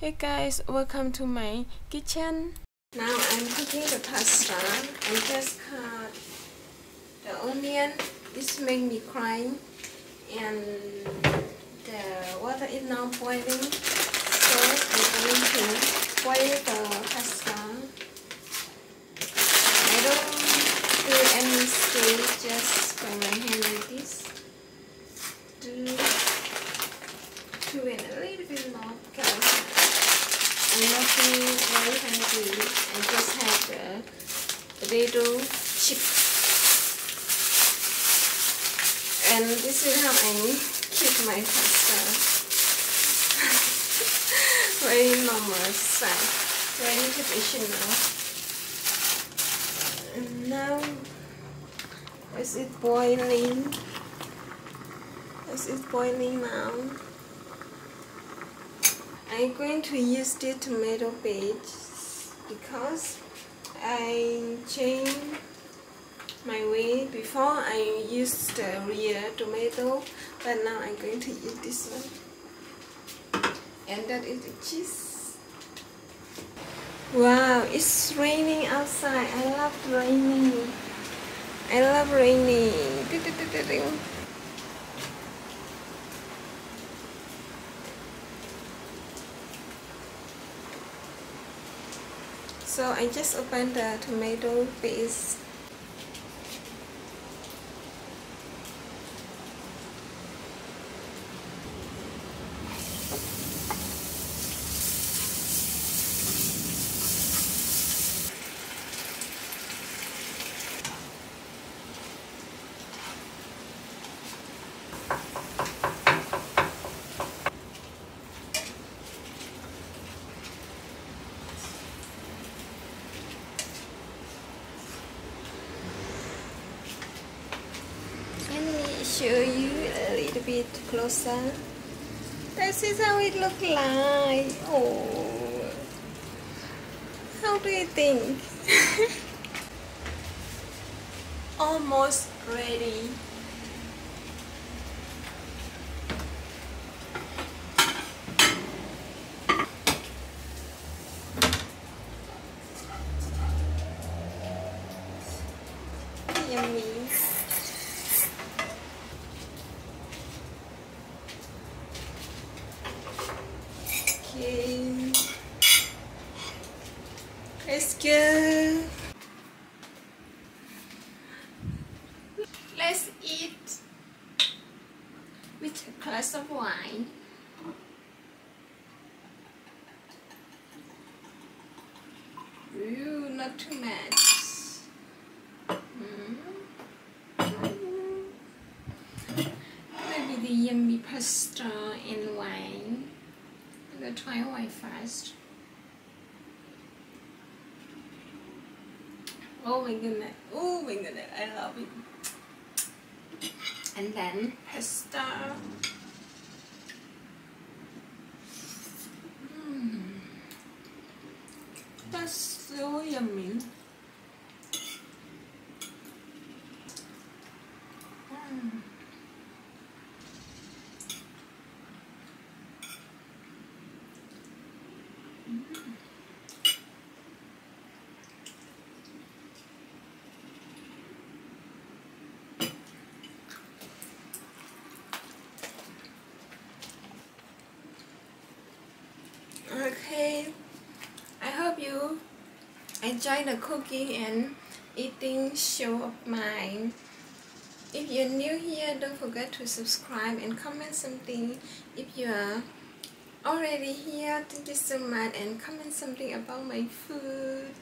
Hey guys, welcome to my kitchen. Now I'm cooking the pasta. I just cut the onion. This make me crying. And the water is now boiling. So I'm going to boil the pasta. I don't do any stage, just by my hand like this. Do to it a little bit more because I'm not feeling very hungry. I just had a potato chip. And this is how I keep my pasta. very normal size, very traditional. And now, is it boiling? Is it boiling now? I'm going to use the tomato paste because I before I used the real tomato but now I'm going to eat this one. And that is the cheese. Wow it's raining outside. I love raining. I love raining. So I just opened the tomato paste show you a little bit closer. This is how it looks like. Oh, how do you think? Almost ready. Yummy. Let's eat with a glass of wine. Ooh, not too much. Mm. Maybe the yummy pasta and wine. I'm gonna try wine first. Oh my goodness. Oh my goodness. I love it. And then pasta. Mm. That's so yummy. Mm. Okay, I hope you enjoy the cooking and eating show of mine. If you're new here, don't forget to subscribe and comment something. If you are already here, thank you so much and comment something about my food.